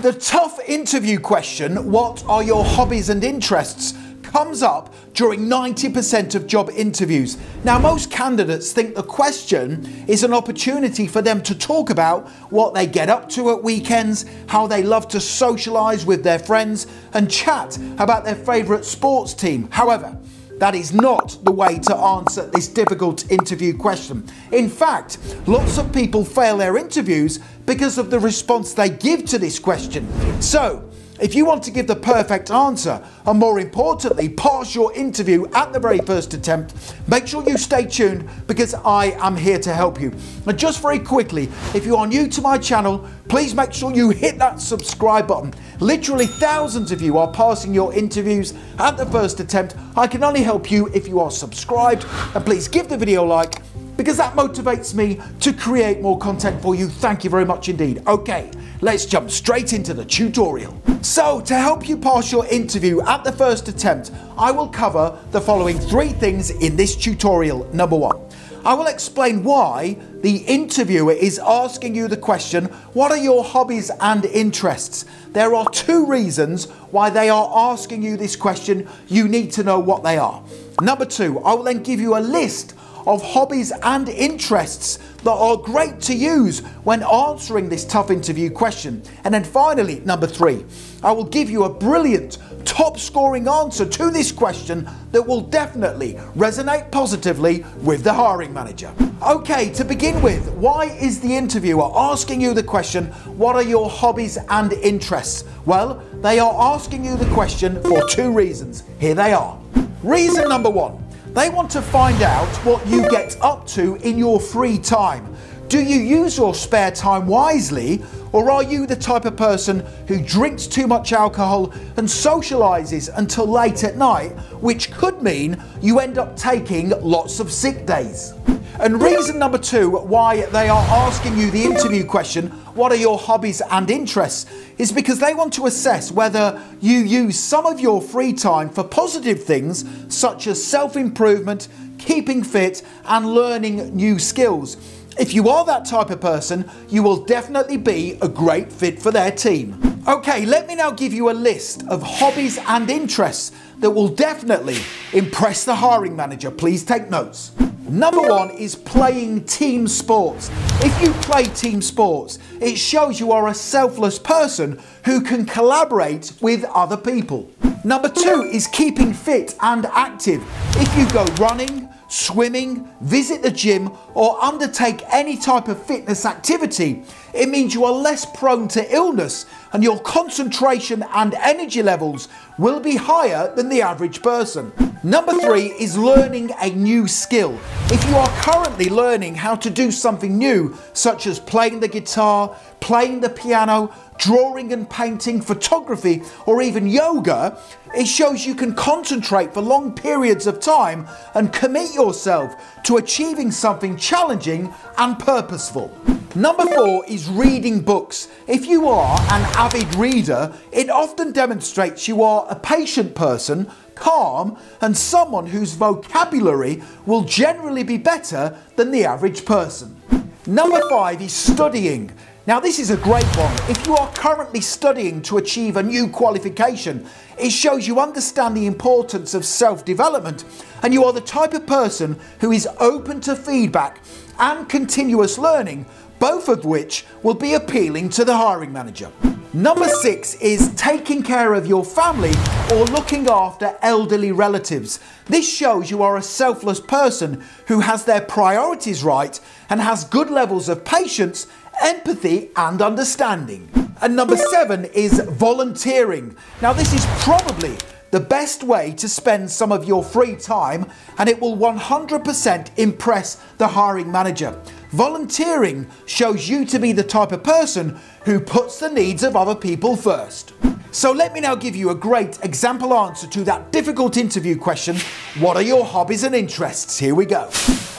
The tough interview question, what are your hobbies and interests, comes up during 90% of job interviews. Now, most candidates think the question is an opportunity for them to talk about what they get up to at weekends, how they love to socialise with their friends, and chat about their favourite sports team. However, that is not the way to answer this difficult interview question. In fact, lots of people fail their interviews because of the response they give to this question. So, if you want to give the perfect answer, and more importantly, pass your interview at the very first attempt, make sure you stay tuned because I am here to help you. And just very quickly, if you are new to my channel, please make sure you hit that subscribe button. Literally thousands of you are passing your interviews at the first attempt. I can only help you if you are subscribed. And please give the video a like because that motivates me to create more content for you. Thank you very much indeed. Okay, let's jump straight into the tutorial. So to help you pass your interview at the first attempt, I will cover the following three things in this tutorial. Number one, I will explain why the interviewer is asking you the question, what are your hobbies and interests? There are two reasons why they are asking you this question. You need to know what they are. Number two, I will then give you a list of hobbies and interests that are great to use when answering this tough interview question. And then finally, number three, I will give you a brilliant top scoring answer to this question that will definitely resonate positively with the hiring manager. Okay, to begin with, why is the interviewer asking you the question, what are your hobbies and interests? Well, they are asking you the question for two reasons. Here they are. Reason number one, they want to find out what you get up to in your free time. Do you use your spare time wisely, or are you the type of person who drinks too much alcohol and socialises until late at night, which could mean you end up taking lots of sick days? And reason number two why they are asking you the interview question, what are your hobbies and interests, is because they want to assess whether you use some of your free time for positive things such as self improvement, keeping fit, and learning new skills. If you are that type of person, you will definitely be a great fit for their team. Okay, let me now give you a list of hobbies and interests that will definitely impress the hiring manager. Please take notes. Number one is playing team sports. If you play team sports, it shows you are a selfless person who can collaborate with other people. Number two is keeping fit and active. If you go running, swimming, visit the gym, or undertake any type of fitness activity, it means you are less prone to illness and your concentration and energy levels will be higher than the average person. Number three is learning a new skill. If you are currently learning how to do something new, such as playing the guitar, playing the piano, drawing and painting, photography, or even yoga, it shows you can concentrate for long periods of time and commit yourself to achieving something challenging and purposeful. Number four is reading books. If you are an avid reader, it often demonstrates you are a patient person, calm, and someone whose vocabulary will generally be better than the average person. Number five is studying. Now, this is a great one. If you are currently studying to achieve a new qualification, it shows you understand the importance of self development and you are the type of person who is open to feedback and continuous learning, both of which will be appealing to the hiring manager. Number six is taking care of your family or looking after elderly relatives. This shows you are a selfless person who has their priorities right and has good levels of patience empathy and understanding. And number seven is volunteering. Now, this is probably the best way to spend some of your free time and it will 100% impress the hiring manager. Volunteering shows you to be the type of person who puts the needs of other people first. So let me now give you a great example answer to that difficult interview question What are your hobbies and interests? Here we go.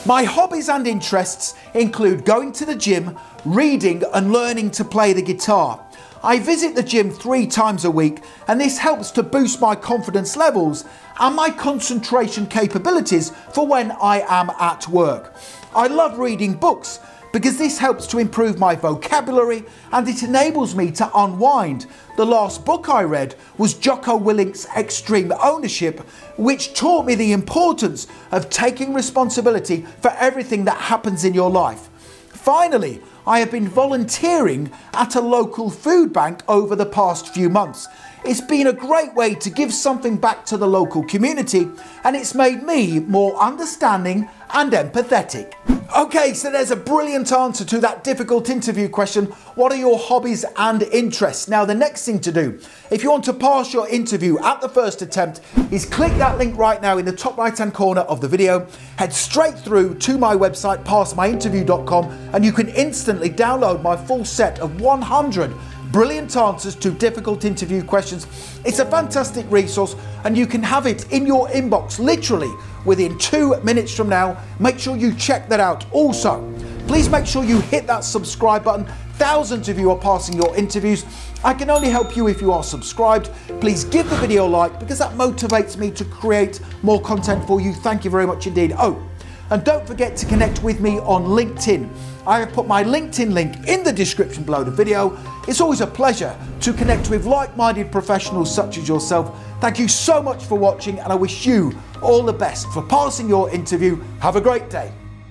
My hobbies and interests include going to the gym, reading, and learning to play the guitar. I visit the gym three times a week, and this helps to boost my confidence levels and my concentration capabilities for when I am at work. I love reading books because this helps to improve my vocabulary and it enables me to unwind. The last book I read was Jocko Willink's Extreme Ownership, which taught me the importance of taking responsibility for everything that happens in your life. Finally, I have been volunteering at a local food bank over the past few months. It's been a great way to give something back to the local community and it's made me more understanding and empathetic. Okay, so there's a brilliant answer to that difficult interview question. What are your hobbies and interests? Now, the next thing to do, if you want to pass your interview at the first attempt, is click that link right now in the top right hand corner of the video, head straight through to my website, passmyinterview.com, and you can instantly download my full set of 100 brilliant answers to difficult interview questions. It's a fantastic resource and you can have it in your inbox literally within two minutes from now. Make sure you check that out. Also, please make sure you hit that subscribe button. Thousands of you are passing your interviews. I can only help you if you are subscribed. Please give the video a like because that motivates me to create more content for you. Thank you very much indeed. Oh, and don't forget to connect with me on LinkedIn. I have put my LinkedIn link in the description below the video. It's always a pleasure to connect with like-minded professionals such as yourself. Thank you so much for watching and I wish you all the best for passing your interview. Have a great day.